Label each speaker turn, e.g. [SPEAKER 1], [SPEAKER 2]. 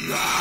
[SPEAKER 1] Ah!